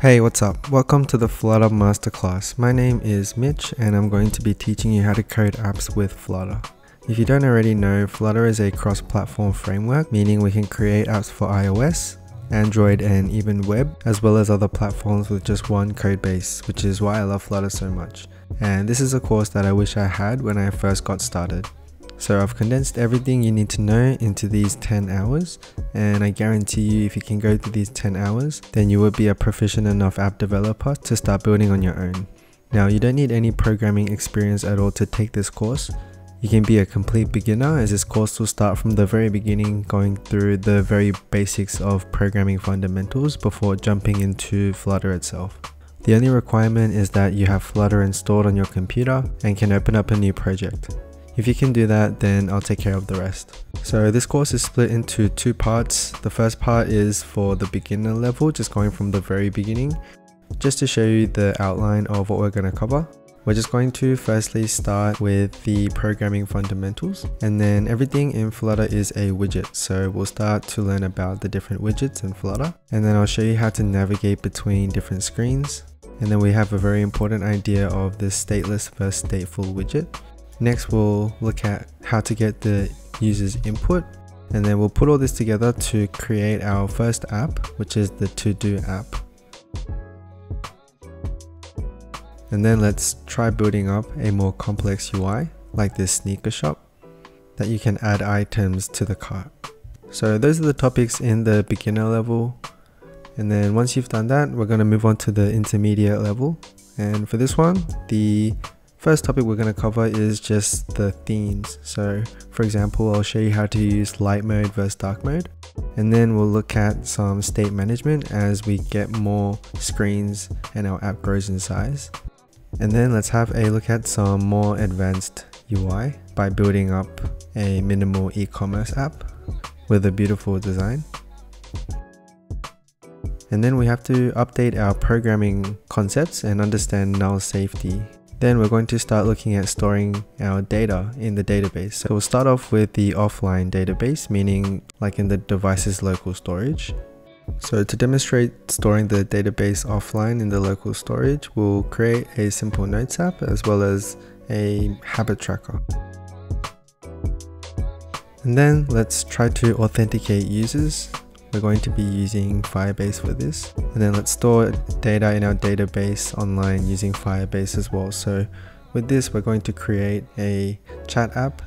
Hey, what's up? Welcome to the Flutter Masterclass. My name is Mitch and I'm going to be teaching you how to code apps with Flutter. If you don't already know, Flutter is a cross-platform framework, meaning we can create apps for iOS, Android and even web, as well as other platforms with just one code base, which is why I love Flutter so much. And this is a course that I wish I had when I first got started. So I've condensed everything you need to know into these 10 hours and I guarantee you if you can go through these 10 hours then you will be a proficient enough app developer to start building on your own. Now you don't need any programming experience at all to take this course. You can be a complete beginner as this course will start from the very beginning going through the very basics of programming fundamentals before jumping into Flutter itself. The only requirement is that you have Flutter installed on your computer and can open up a new project. If you can do that, then I'll take care of the rest. So this course is split into two parts. The first part is for the beginner level, just going from the very beginning, just to show you the outline of what we're going to cover. We're just going to firstly start with the programming fundamentals and then everything in Flutter is a widget. So we'll start to learn about the different widgets in Flutter and then I'll show you how to navigate between different screens. And then we have a very important idea of the stateless versus stateful widget Next, we'll look at how to get the user's input and then we'll put all this together to create our first app, which is the to-do app. And then let's try building up a more complex UI like this sneaker shop that you can add items to the cart. So those are the topics in the beginner level. And then once you've done that, we're going to move on to the intermediate level. And for this one, the First topic we're going to cover is just the themes. So for example, I'll show you how to use light mode versus dark mode. And then we'll look at some state management as we get more screens and our app grows in size. And then let's have a look at some more advanced UI by building up a minimal e-commerce app with a beautiful design. And then we have to update our programming concepts and understand null safety then we're going to start looking at storing our data in the database. So we'll start off with the offline database, meaning like in the device's local storage. So to demonstrate storing the database offline in the local storage, we'll create a simple notes app as well as a habit tracker. And then let's try to authenticate users we're going to be using Firebase for this. And then let's store data in our database online using Firebase as well. So with this, we're going to create a chat app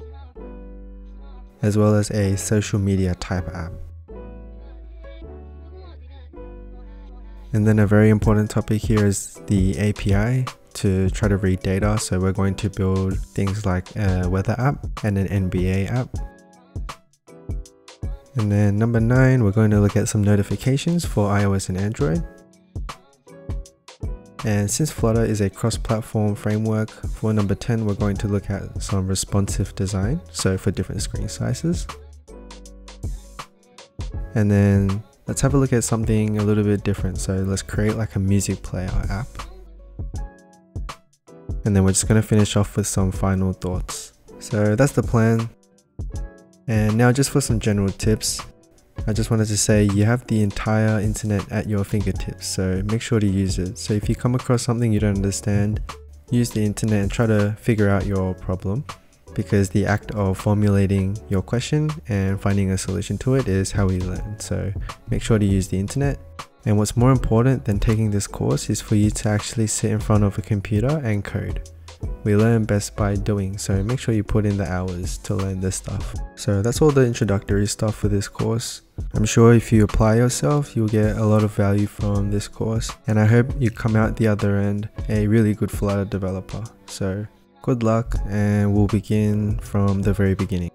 as well as a social media type app. And then a very important topic here is the API to try to read data. So we're going to build things like a weather app and an NBA app. And then number nine, we're going to look at some notifications for iOS and Android. And since Flutter is a cross-platform framework, for number 10, we're going to look at some responsive design, so for different screen sizes. And then let's have a look at something a little bit different. So let's create like a music player app. And then we're just going to finish off with some final thoughts. So that's the plan. And now just for some general tips, I just wanted to say you have the entire internet at your fingertips, so make sure to use it. So if you come across something you don't understand, use the internet and try to figure out your problem because the act of formulating your question and finding a solution to it is how we learn. So make sure to use the internet. And what's more important than taking this course is for you to actually sit in front of a computer and code. We learn best by doing, so make sure you put in the hours to learn this stuff. So that's all the introductory stuff for this course. I'm sure if you apply yourself, you'll get a lot of value from this course, and I hope you come out the other end a really good Flutter developer. So good luck, and we'll begin from the very beginning.